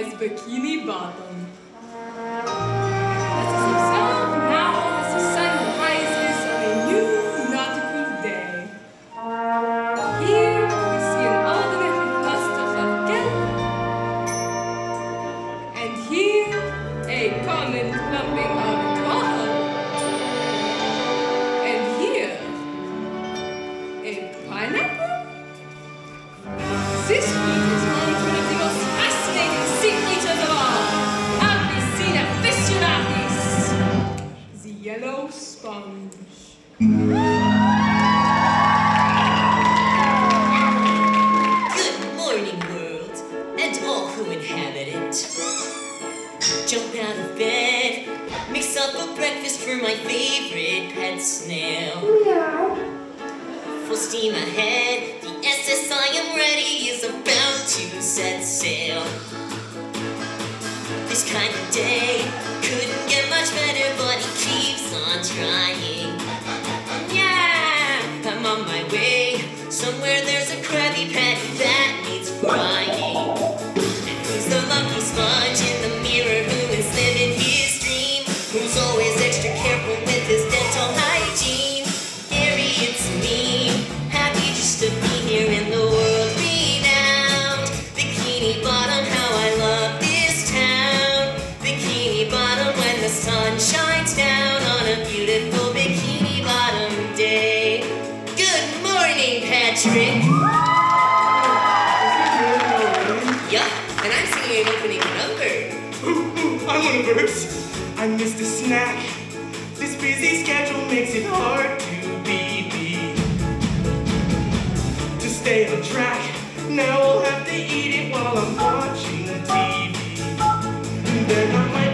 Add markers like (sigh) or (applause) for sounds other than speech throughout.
als Bikini Bottom. Set sail. This kind of day couldn't get much better, but he keeps on trying. Yeah, I'm on my way. Somewhere there's a Krabby Patty that morning, Patrick. Yup, and I'm singing an opening number. (laughs) I'm one of hers. I missed a snack. This busy schedule makes it hard to be me. To stay on track, now I'll have to eat it while I'm watching TV. There not might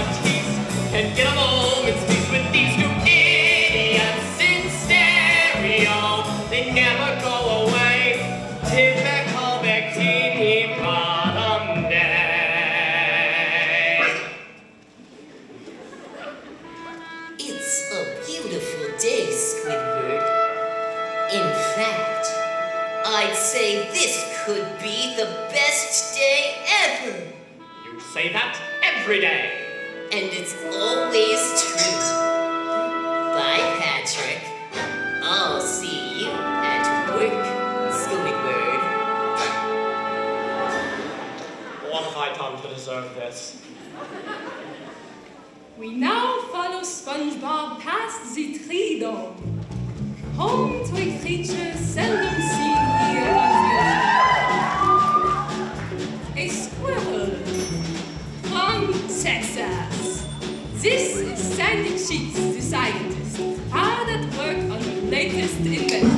Sensitive artists can get a moment's peace with these two idiots in stereo. They never go away. Bikini bottom day. It's a beautiful day, Squidward. In fact, I'd say this could be the best day ever. You say that every day. And it's always true. Bye, Patrick. I'll see you at work, Squidward. What have I done to deserve this? We now follow SpongeBob past the tree dome, home to a creature seldom seen here on the A squirrel from Texas. This is Sandy Cheeks, the scientist, hard at work on the latest invention.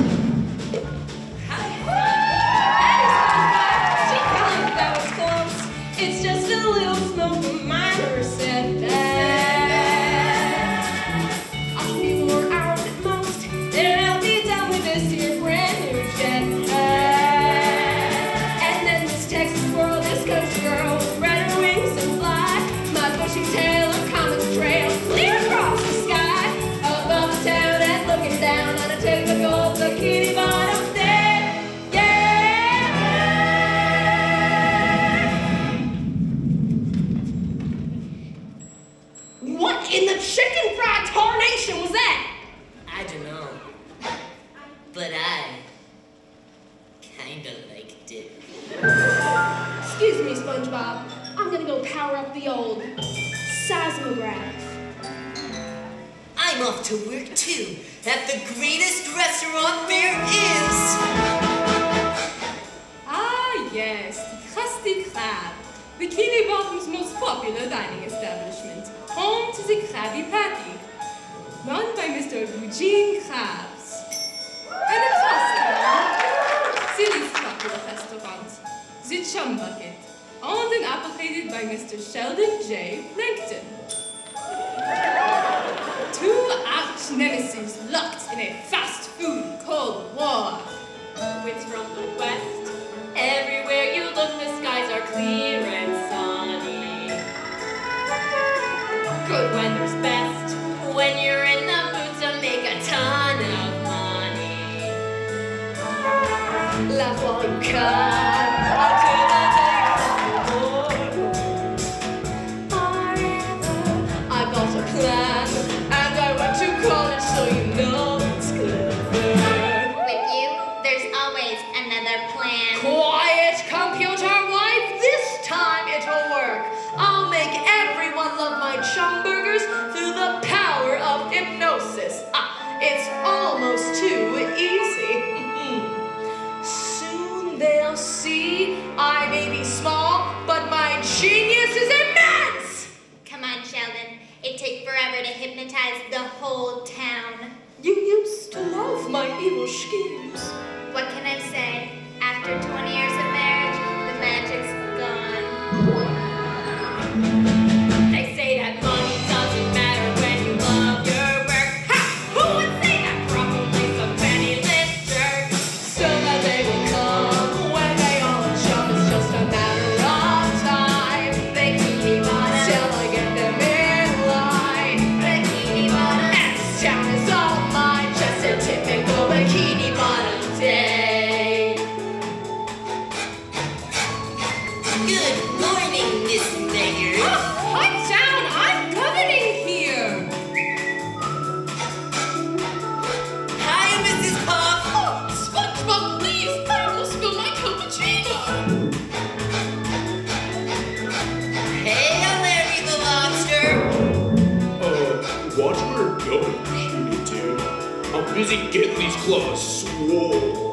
SpongeBob. I'm gonna go power up the old seismograph. I'm off to work too, at the greatest restaurant there is. Ah, yes, the Krusty Krab, Bikini Bottom's most popular dining establishment, home to the Krabby Patty, run by Mr. Eugene Krabs. And across the the least popular restaurant, the Chum Owned and operated by Mr. Sheldon J. Plankton. Two arch nemesis locked in a fast food cold war. Winds from the west. Everywhere you look, the skies are clear and sunny. Good weather's best when you're in the mood to make a ton of money. Laugh while you can love my chum burgers through the power of hypnosis. Ah, it's almost too easy. (laughs) Soon they'll see I may be small, but my genius is immense. Come on, Sheldon. It takes forever to hypnotize the whole town. You used to love my evil schemes. I'm busy getting these claws swole.